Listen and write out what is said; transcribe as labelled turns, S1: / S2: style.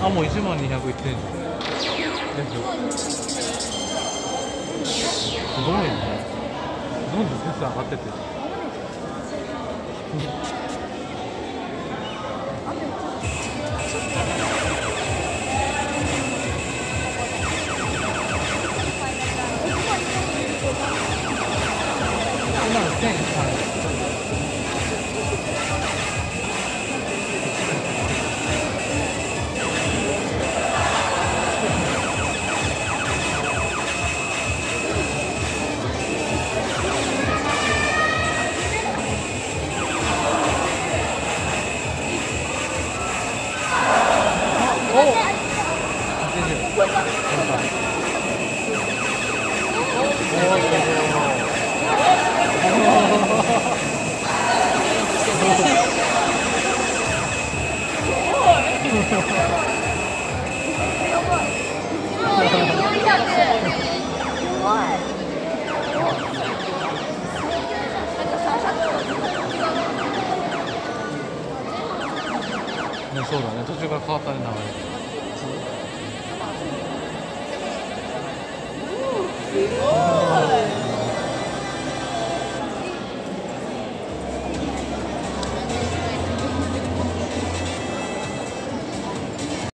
S1: あもう1万200いってんじゃんでしょすごいね。どんどんペース上がってって今ね、そうだね途中から変わったね流れ